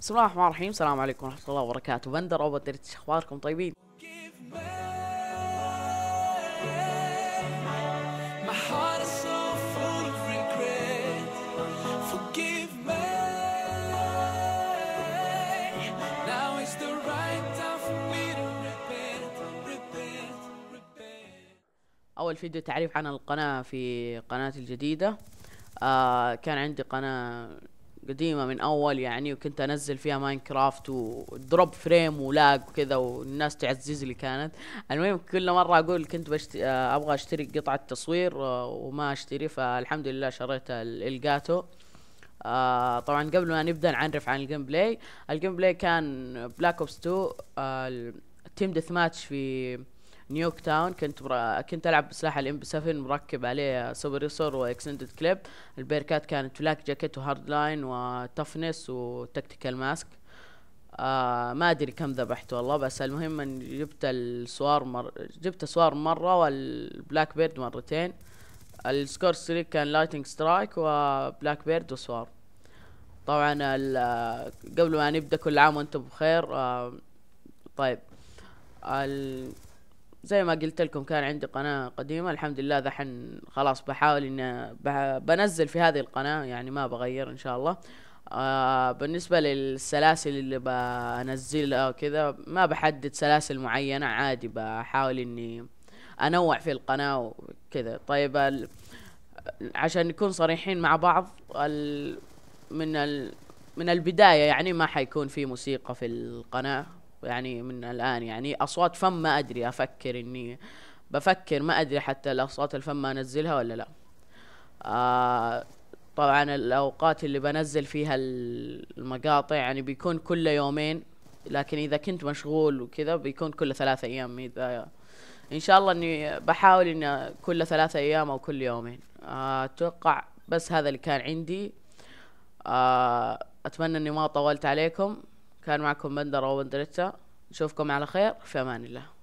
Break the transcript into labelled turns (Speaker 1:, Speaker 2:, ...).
Speaker 1: بسم الله الرحمن الرحيم. السلام عليكم ورحمة الله وبركاته. بندر أو بدرت أخباركم طيبين. أول فيديو تعريف عن القناة في قناتي الجديدة. آه كان عندي قناة قديمة من أول يعني وكنت أنزل فيها Minecraft و drop frame و lag وكذا والناس تعزز لي كانت. المهم كل مرة أقول كنت بشت... أبغى أشتري قطعة تصوير آه وما أشتري فالحمد لله شريت ال Elgato آه طبعا قبل ما نبدأ نعرف عن ال gameplay ال gameplay كان Black Ops 2 آه ال team deathmatch في Nuketown كنت برا... كنت ألعب بسلاح ال MP 7 مركب عليه suppressor و extended clip. البيركات كانت flak jacket و hardline و toughness و tactical mask آه ما أدري كم ذبحت والله بس المهم إن جبت ال swarm مر... جبت swarm مرة وال blackbird مرتين. ال scorestreak كان lightning strike و blackbird و swarm. طبعا قبل ما نبدأ كل عام وأنتم بخير آه طيب. زي ما قلت لكم كان عندي قناة قديمة الحمد لله ذحين خلاص بحاول ان. بنزل في هذه القناة يعني ما بغير إن شاء الله آه بالنسبة للسلاسل اللي بنزلها وكذا ما بحدد سلاسل معينة عادي بحاول إني أنوع في القناة وكذا طيب ال... عشان نكون صريحين مع بعض ال... من ال... من البداية يعني ما حيكون في موسيقى في القناة يعني من الآن يعني أصوات فم ما أدري أفكر إني بفكر ما أدري حتى الأصوات الفم ما أنزلها ولا لا. آه طبعا الأوقات اللي بنزل فيها المقاطع يعني بيكون كل يومين لكن إذا كنت مشغول وكذا بيكون كل ثلاثة أيام. إذا إن شاء الله إني بحاول إن كل ثلاثة أيام أو كل يومين. آه، أتوقع بس هذا اللي كان عندي. آه، أتمنى إني ما طولت عليكم. كان معكم بندر أو بندريتا نشوفكم على خير في أمان الله.